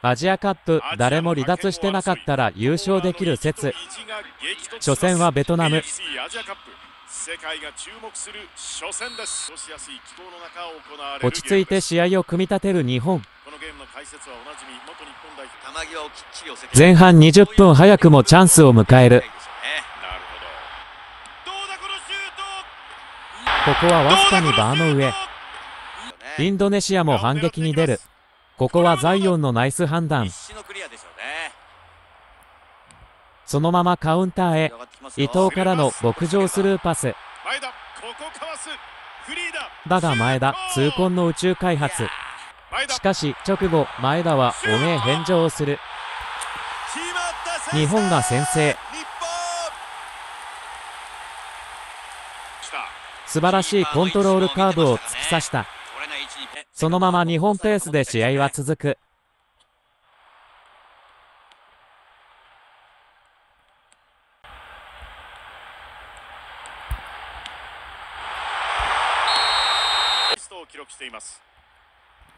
アジアカップ誰も離脱してなかったら優勝できる説。初戦はベトナム。落ち着いて試合を組み立てる日本。前半20分早くもチャンスを迎える。ここはわずかにバーの上。インドネシアも反撃に出るここはザイオンのナイス判断。そのままカウンターへ。伊藤からの牧場スルーパス。だが前田痛恨の宇宙開発。しかし直後前田は汚名返上をする。日本が先制。素晴らしいコントロールカーブを突き刺した。そのまま日本ペースで試合は続く。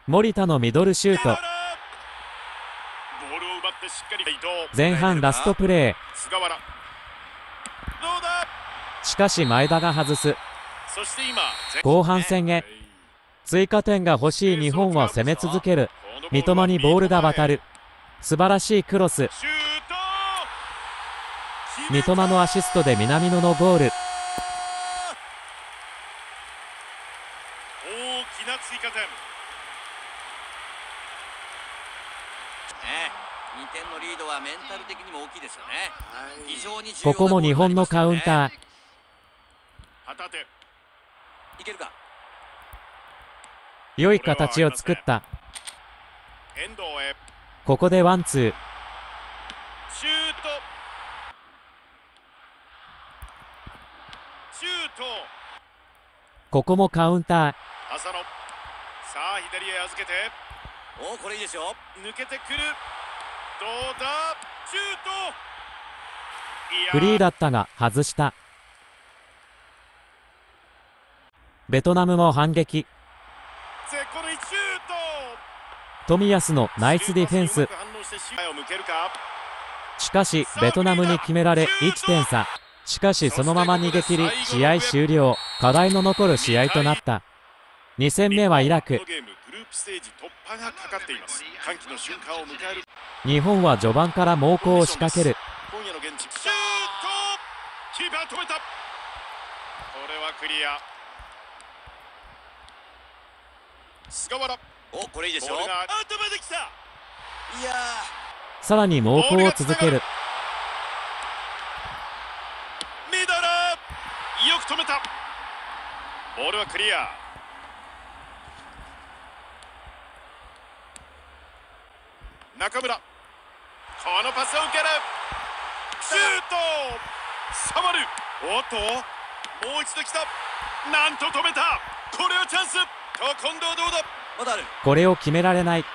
森田のミドルシュート。前半ラストプレー。しかし前田が外す。後半戦へ追加点が欲しい日本は攻め続ける。三笘にボールが渡る。素晴らしいクロス。三笘のアシストで南野のゴール。大きな追加点。2点のリードはメンタル的にも大きいですよね、非常にここも日本のカウンター。いけるか？良い形を作った。ここでワンツー。シュート。シュート。ここもカウンター。浅野さあ左へ預けて。おこれいいですよ。抜けてくる。どうだ？シュート。フリーだったが外した。ベトナムも反撃冨安のナイスディフェンス。しか？しベトナムに決められ1点差。しかしそのまま逃げ切り試合終了。課題の残る試合となった。2戦目はイラク。日本は序盤から猛攻を仕掛ける。これはクリア菅原。おこれいいですよ。頭できた。いやさらに猛攻を続ける。ミドルよく止めた。ボールはクリア。中村。このパスを受ける。シュート。触る。おっと。もう一度来た。なんと止めた。これはチャンスこれを決められない。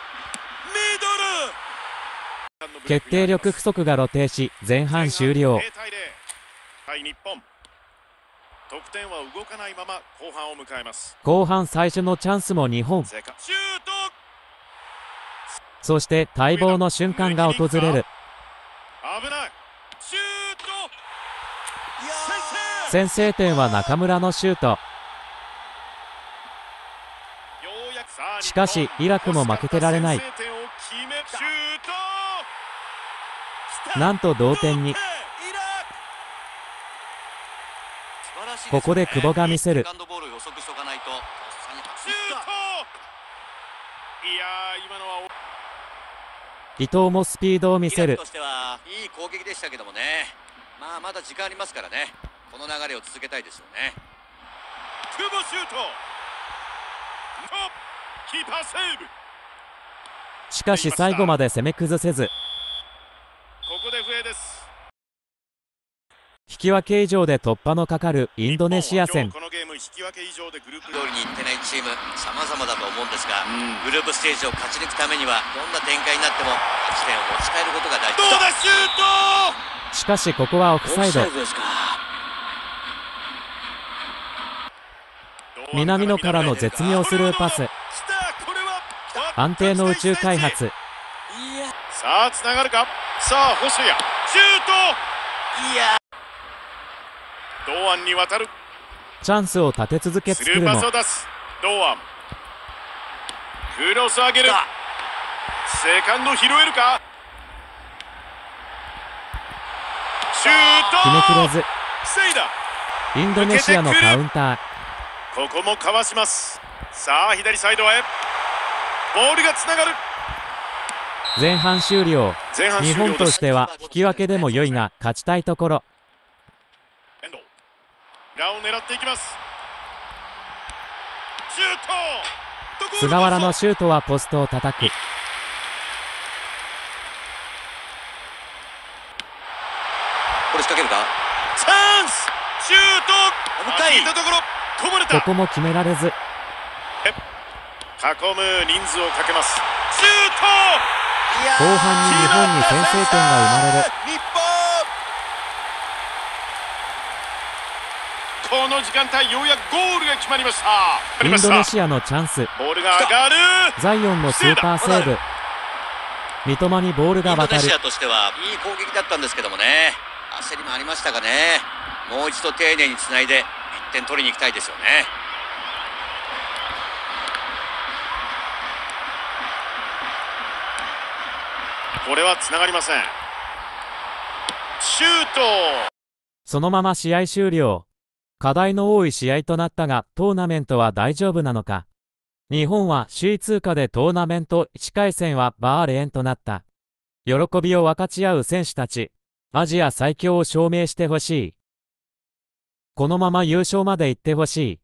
決定力不足が露呈し前半終了。得点は動かないまま後半を迎えます。後半最初のチャンスも日本。そして待望の瞬間が訪れる。先制点は中村のシュートしかしイラクも負けてられない。なんと同点に。ここで久保が見せる。伊藤もスピードを見せる。いい攻撃でしたけどもね。まあまだ時間ありますからね。この流れを続けたいですよね。久保シュートしかし最後まで攻め崩せず。引き分け以上で突破のかかるインドネシア戦。このゲーム引き分け以上でグループ通りにいってないチーム様々だと思うんですが、グループステージを勝ち抜くためにはどんな展開になっても勝ち点を持ち帰ることが大事。どうだシュート。しかしここはオフサイド。南野からの絶妙スルーパス安定の宇宙開発。さあつながるか？さあ細谷。シュート。いや堂安に渡る。チャンスを立て続けスルーパ作るもスを出す。堂安。クロス上げる。だセカンド拾えるか？シュート！決めきれず。防いだ。インドネシアのカウンター。ここもかわします。さあ左サイドへボールがつながる。前半終了。前半終日本としては引き分けでも良いが勝ちたいところ。裏を狙っていきます。シュート!菅原のシュートはポストを叩くこれ仕掛けるか？チャンス!シュート!ここも決められず囲む人数をかけます。シューいや後半に日本に先制点が生まれる。この時間帯ようやくゴールが決まりました。インドネアシアのチャンス。ボールが上がる。ザイオンのスーパーセーブ。三笘にボールが本インド渡るネシアとしてはいい攻撃だったんですけどもね。焦りもありましたがね。もう一度丁寧につないで1点取りに行きたいですよねこれは繋がりません。シュート。そのまま試合終了。課題の多い試合となったがトーナメントは大丈夫なのか。日本は首位通過でトーナメント1回戦はバーレーンとなった。喜びを分かち合う選手たち。アジア最強を証明してほしい。このまま優勝まで行ってほしい。